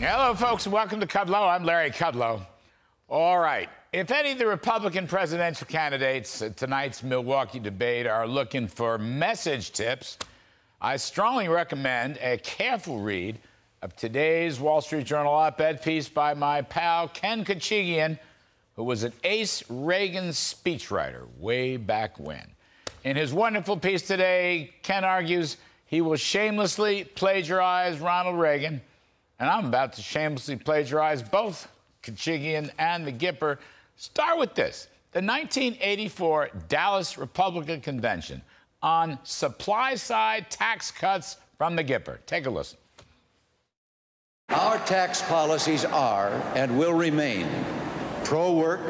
Hello, folks, and welcome to Kudlow. I'm Larry Kudlow. All right. If any of the Republican presidential candidates at tonight's Milwaukee debate are looking for message tips, I strongly recommend a careful read of today's Wall Street Journal op ed piece by my pal Ken Khachigian, who was an ace Reagan speechwriter way back when. In his wonderful piece today, Ken argues he will shamelessly plagiarize Ronald Reagan, and I'm about to shamelessly plagiarize both Khachigian and the Gipper. Start with this the 1984 Dallas Republican Convention on supply side tax cuts from the Gipper. Take a listen. Our tax policies are and will remain pro work,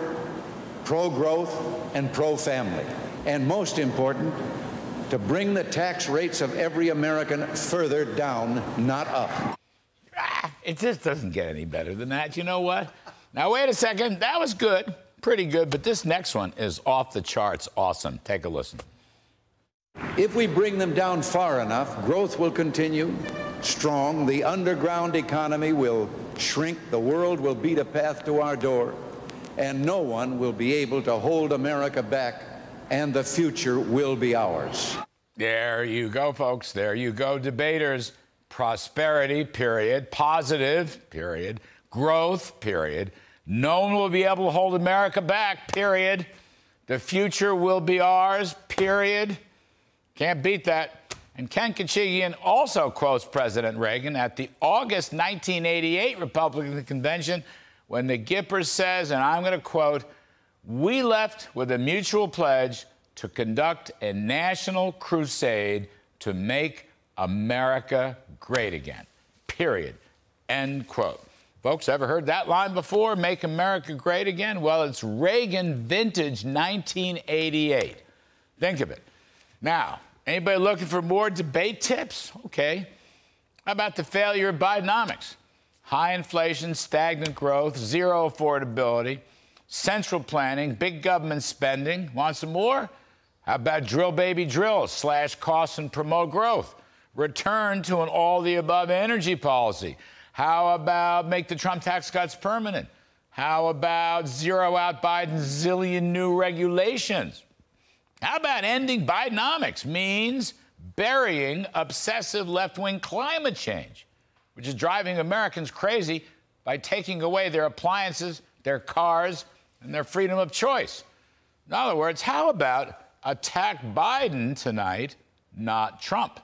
pro growth, and pro family. And most important, to bring the tax rates of every American further down, not up. It just doesn't get any better than that. You know what? Now, wait a second. That was good. Pretty good. But this next one is off the charts awesome. Take a listen. If we bring them down far enough, growth will continue strong. The underground economy will shrink. The world will beat a path to our door. And no one will be able to hold America back. And the future will be ours. There you go, folks. There you go, debaters. Prosperity, period. Positive, period. Growth, period. No one will be able to hold America back, period. The future will be ours, period. Can't beat that. And Ken Khachigian also quotes President Reagan at the August 1988 Republican Convention when the Gipper says, and I'm going to quote, We left with a mutual pledge to conduct a national crusade to make America great again. Period. End quote. Folks, ever heard that line before? Make America great again? Well, it's Reagan vintage 1988. Think of it. Now, Anybody looking for more debate tips? Okay. How about the failure of Bidenomics? High inflation, stagnant growth, zero affordability, central planning, big government spending. Want some more? How about drill baby drill, slash costs and promote growth? Return to an all the above energy policy. How about make the Trump tax cuts permanent? How about zero out Biden's zillion new regulations? How about ending Bidenomics means burying obsessive left wing climate change, which is driving Americans crazy by taking away their appliances, their cars, and their freedom of choice. In other words, how about attack Biden tonight, not Trump?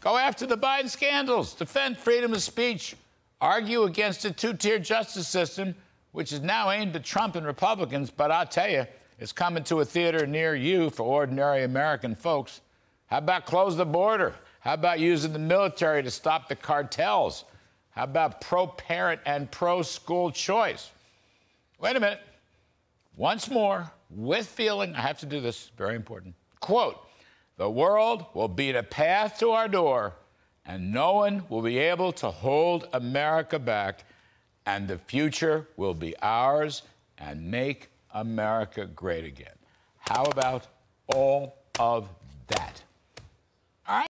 Go after the Biden scandals, defend freedom of speech, argue against a two tier justice system, which is now aimed at Trump and Republicans, but I'll tell you, it's coming to a theater near you for ordinary American folks. How about close the border? How about using the military to stop the cartels? How about pro parent and pro school choice? Wait a minute. Once more, with feeling, I have to do this, very important. Quote The world will beat a path to our door, and no one will be able to hold America back, and the future will be ours and make America great again. How about all of?